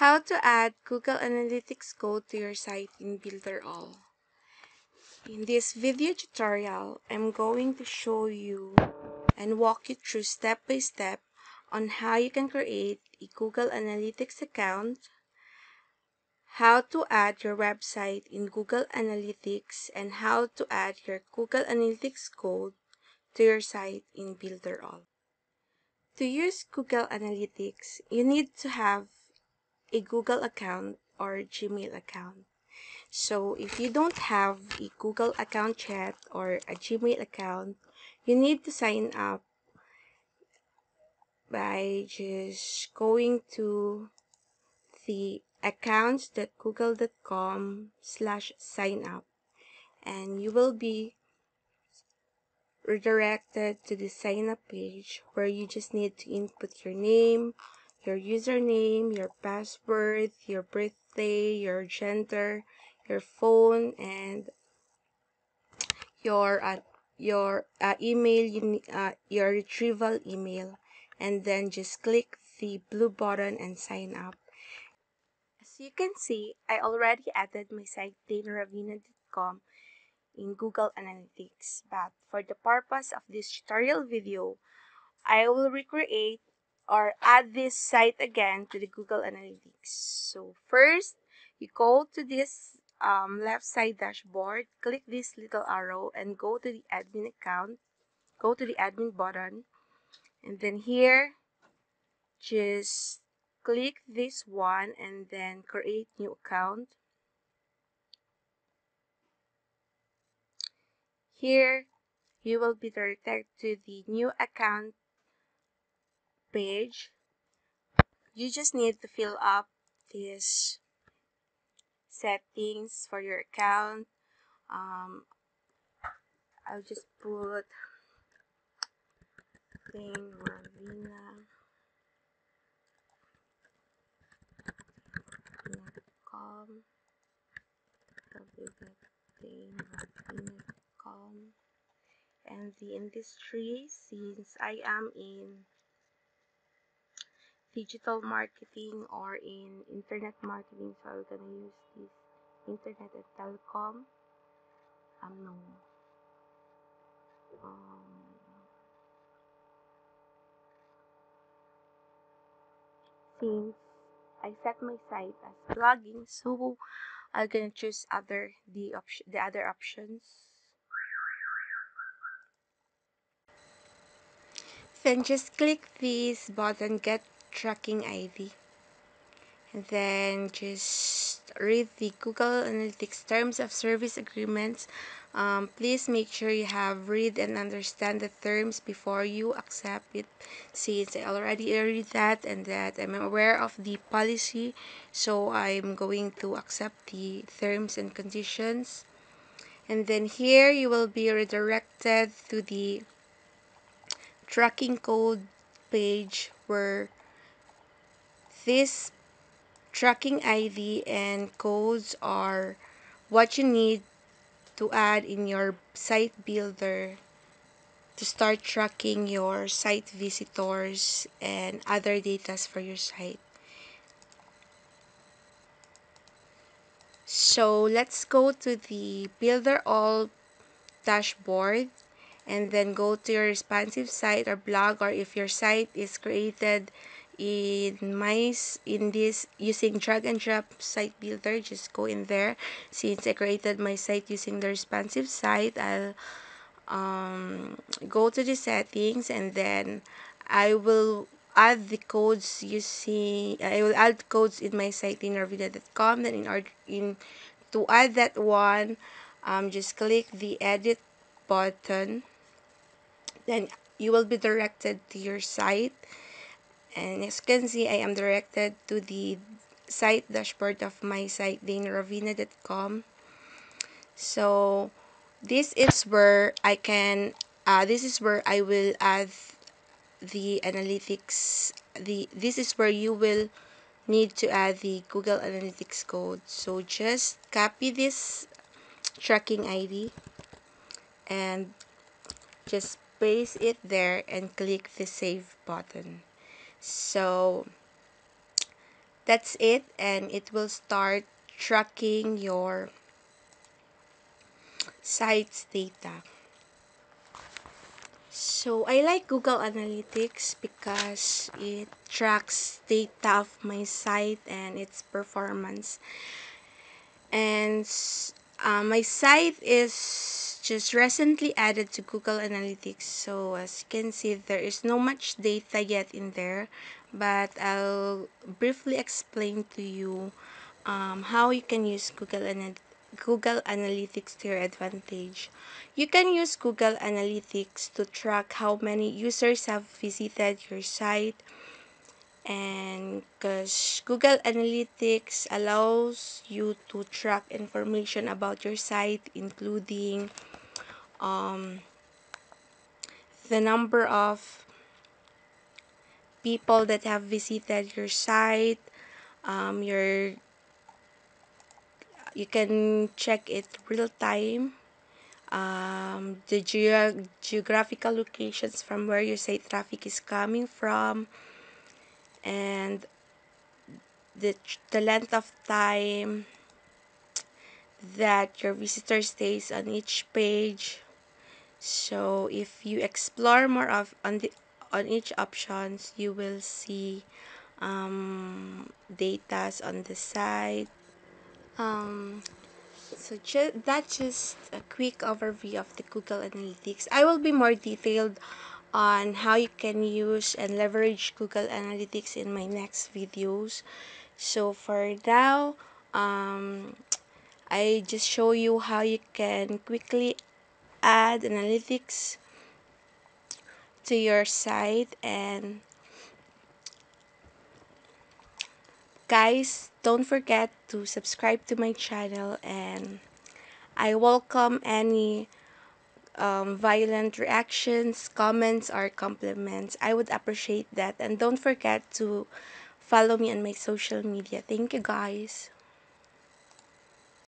How to add Google Analytics code to your site in Builderall. In this video tutorial, I'm going to show you and walk you through step by step on how you can create a Google Analytics account, how to add your website in Google Analytics, and how to add your Google Analytics code to your site in Builderall. To use Google Analytics, you need to have a Google account or Gmail account. So if you don't have a Google account yet or a Gmail account, you need to sign up by just going to the accounts.google.com slash sign up and you will be redirected to the sign up page where you just need to input your name, your username, your password, your birthday, your gender, your phone, and your uh, your uh, email, you, uh, your retrieval email, and then just click the blue button and sign up. As you can see, I already added my site daneravina.com in Google Analytics, but for the purpose of this tutorial video, I will recreate or add this site again to the Google Analytics. So first, you go to this um, left side dashboard, click this little arrow and go to the admin account, go to the admin button, and then here, just click this one and then create new account. Here, you will be directed to the new account page, you just need to fill up these settings for your account. Um, I'll just put Dane Ravina. Com. And the industry since I am in digital marketing or in internet marketing so I'm gonna use this internet and telecom. Um no. Um since I set my site as blogging so I'm gonna choose other the option the other options. Then just click this button get tracking ID. And then just read the Google Analytics Terms of Service Agreements. Um, please make sure you have read and understand the terms before you accept it since I already read that and that I'm aware of the policy so I'm going to accept the terms and conditions and then here you will be redirected to the tracking code page where this tracking ID and codes are what you need to add in your site builder to start tracking your site visitors and other data for your site. So let's go to the Builderall dashboard and then go to your responsive site or blog or if your site is created in my in this using drag and drop site builder just go in there. Since I created my site using the responsive site I'll um, go to the settings and then I will add the codes using I will add codes in my site in arvida.com then in order in to add that one um, just click the edit button. Then you will be directed to your site and as you can see I am directed to the site dashboard of my site daneravina.com so this is where I can uh, this is where I will add the analytics the this is where you will need to add the Google Analytics code. So just copy this tracking ID and just paste it there and click the save button so that's it and it will start tracking your site's data. So I like Google Analytics because it tracks data of my site and its performance. And uh, my site is just recently added to Google Analytics so as you can see there is no much data yet in there but I'll briefly explain to you um, how you can use Google Google Analytics to your advantage. You can use Google Analytics to track how many users have visited your site and because Google Analytics allows you to track information about your site including um, the number of people that have visited your site um, your you can check it real time um, the ge geographical locations from where your site traffic is coming from and the, the length of time that your visitor stays on each page so if you explore more of on the on each options you will see um, datas on the site um, so ju that's just a quick overview of the Google Analytics. I will be more detailed on how you can use and leverage Google Analytics in my next videos. So for now, um, I just show you how you can quickly add analytics to your site and guys don't forget to subscribe to my channel and I welcome any um, violent reactions, comments, or compliments. I would appreciate that. And don't forget to follow me on my social media. Thank you, guys.